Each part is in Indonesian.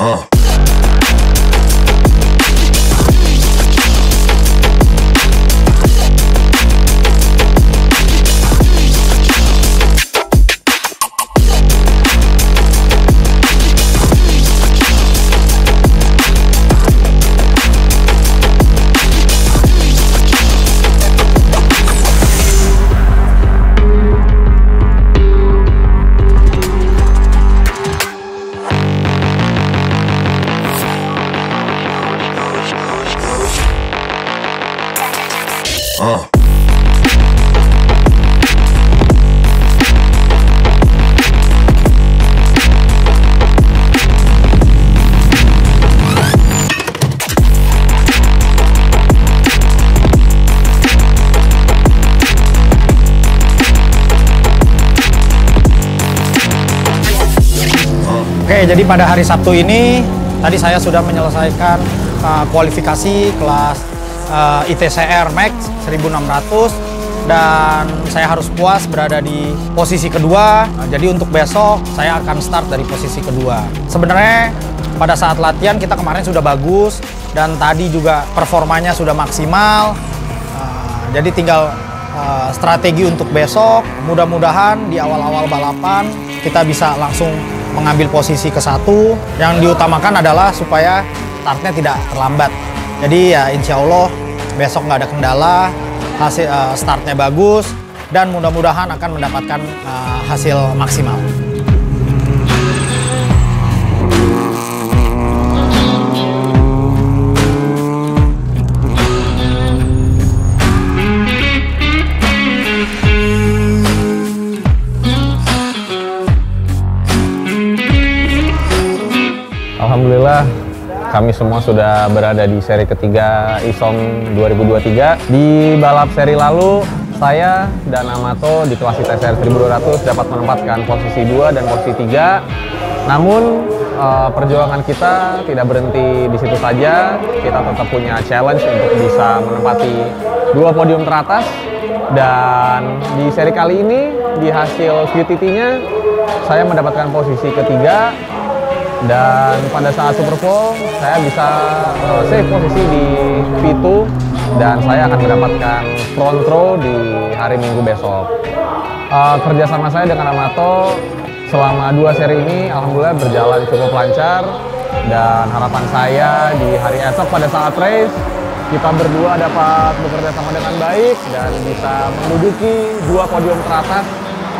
Uh. Oke, jadi pada hari Sabtu ini tadi saya sudah menyelesaikan uh, kualifikasi kelas uh, ITCR Max 1600 dan saya harus puas berada di posisi kedua. Nah, jadi untuk besok saya akan start dari posisi kedua. Sebenarnya pada saat latihan kita kemarin sudah bagus dan tadi juga performanya sudah maksimal. Uh, jadi tinggal uh, strategi untuk besok. Mudah-mudahan di awal-awal balapan kita bisa langsung mengambil posisi ke satu. Yang diutamakan adalah supaya startnya tidak terlambat. Jadi ya insya Allah besok nggak ada kendala, hasil uh, startnya bagus dan mudah-mudahan akan mendapatkan uh, hasil maksimal. Alhamdulillah kami semua sudah berada di seri ketiga ISOM 2023. Di balap seri lalu, saya dan Amato di kelas ITSR 1200 dapat menempatkan posisi 2 dan posisi 3. Namun eh, perjuangan kita tidak berhenti di situ saja. Kita tetap punya challenge untuk bisa menempati dua podium teratas. Dan di seri kali ini, di hasil QTT-nya, saya mendapatkan posisi ketiga dan pada saat Super Bowl saya bisa uh, save posisi di P2 dan saya akan mendapatkan front row di hari Minggu besok. Uh, kerjasama saya dengan Amato selama dua seri ini alhamdulillah berjalan cukup lancar dan harapan saya di hari esok pada saat race kita berdua dapat bekerja sama dengan baik dan bisa menduduki dua podium teratas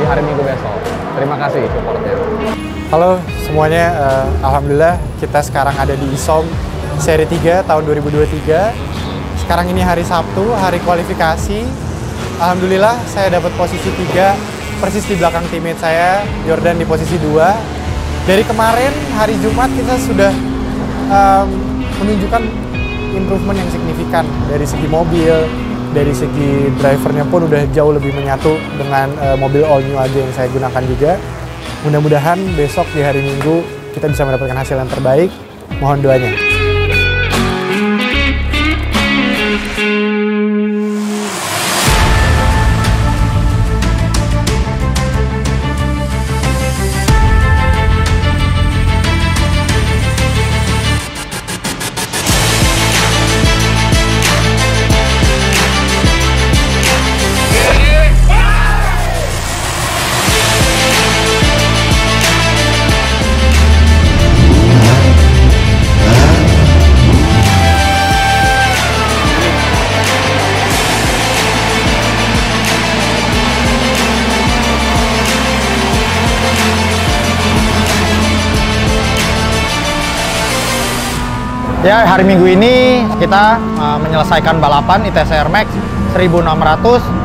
di hari Minggu besok. Terima kasih supportnya. Halo semuanya, uh, Alhamdulillah kita sekarang ada di ISOM seri 3 tahun 2023. Sekarang ini hari Sabtu, hari kualifikasi. Alhamdulillah saya dapat posisi 3 persis di belakang teammate saya, Jordan di posisi 2. Dari kemarin hari Jumat kita sudah um, menunjukkan improvement yang signifikan dari segi mobil, dari segi drivernya pun udah jauh lebih menyatu dengan uh, mobil all new aja yang saya gunakan juga. Mudah-mudahan besok di hari Minggu kita bisa mendapatkan hasil yang terbaik. Mohon doanya. Ya, hari Minggu ini kita uh, menyelesaikan balapan ITCR Max 1600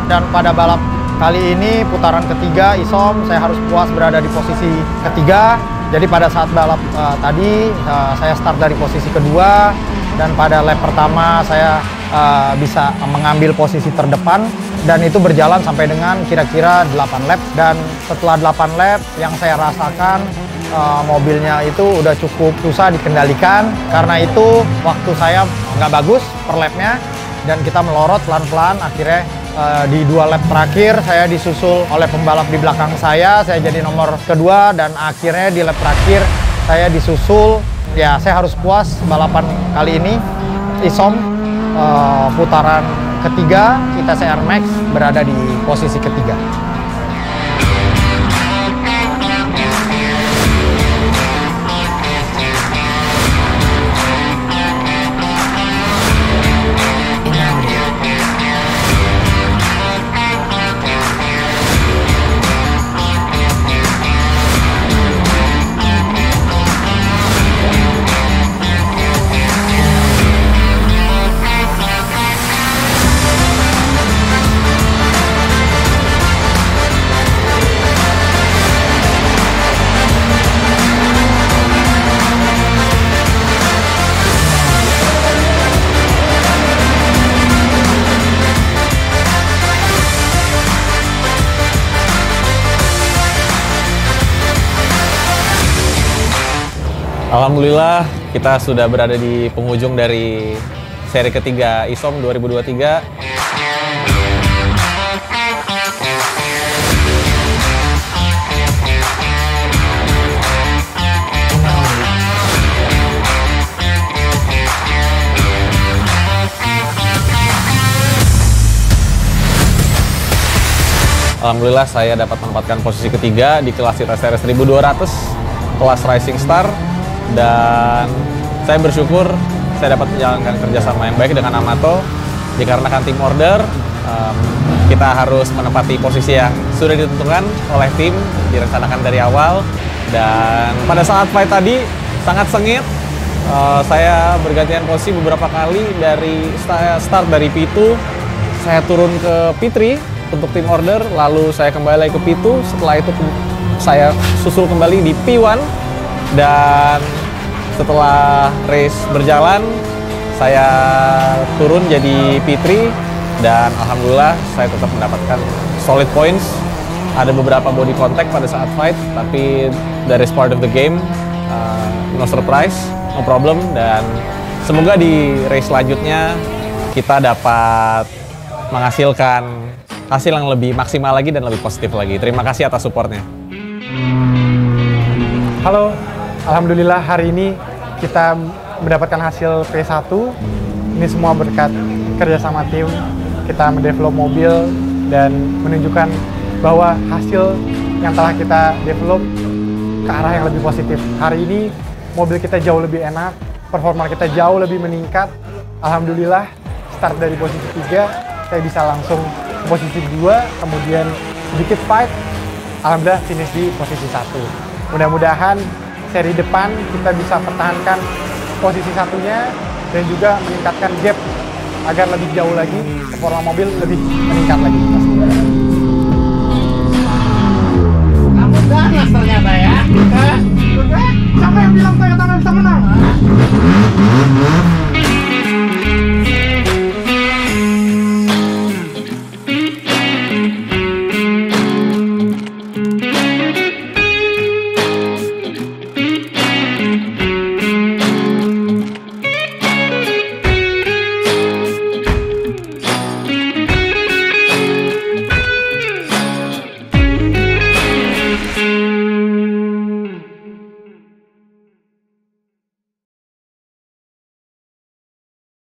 dan pada balap kali ini putaran ketiga ISOM saya harus puas berada di posisi ketiga. Jadi pada saat balap uh, tadi uh, saya start dari posisi kedua dan pada lap pertama saya uh, bisa mengambil posisi terdepan dan itu berjalan sampai dengan kira-kira 8 lap dan setelah 8 lap yang saya rasakan uh, mobilnya itu udah cukup susah dikendalikan. Karena itu waktu saya nggak bagus per lapnya dan kita melorot pelan-pelan. Akhirnya uh, di dua lap terakhir saya disusul oleh pembalap di belakang saya. Saya jadi nomor kedua dan akhirnya di lap terakhir saya disusul. Ya saya harus puas balapan kali ini. Isom uh, putaran ketiga kita CR Max berada di posisi ketiga. Alhamdulillah kita sudah berada di penghujung dari seri ketiga ISOM 2023. Alhamdulillah saya dapat menempatkan posisi ketiga di kelas ITSR 1200 kelas Rising Star dan saya bersyukur saya dapat menjalankan kerjasama yang baik dengan Amato dikarenakan tim order. Um, kita harus menempati posisi yang sudah ditentukan oleh tim direncanakan dari awal. Dan pada saat fight tadi sangat sengit. Uh, saya bergantian posisi beberapa kali dari start dari P2 saya turun ke P3 untuk tim order lalu saya kembali lagi ke P2 setelah itu saya susul kembali di P1 dan setelah race berjalan saya turun jadi P3 dan alhamdulillah saya tetap mendapatkan solid points. Ada beberapa body contact pada saat fight tapi that is part of the game. Uh, no surprise no problem. Dan semoga di race selanjutnya kita dapat menghasilkan hasil yang lebih maksimal lagi dan lebih positif lagi. Terima kasih atas supportnya. Halo, Alhamdulillah hari ini kita mendapatkan hasil P1. Ini semua berkat kerjasama tim. Kita mendevelop mobil dan menunjukkan bahwa hasil yang telah kita develop ke arah yang lebih positif. Hari ini mobil kita jauh lebih enak, performa kita jauh lebih meningkat. Alhamdulillah start dari posisi 3, saya bisa langsung ke posisi 2, kemudian sedikit fight, alhamdulillah finish di posisi 1. Mudah-mudahan seri depan kita bisa pertahankan posisi satunya dan juga meningkatkan gap agar lebih jauh lagi performa mobil lebih meningkat lagi.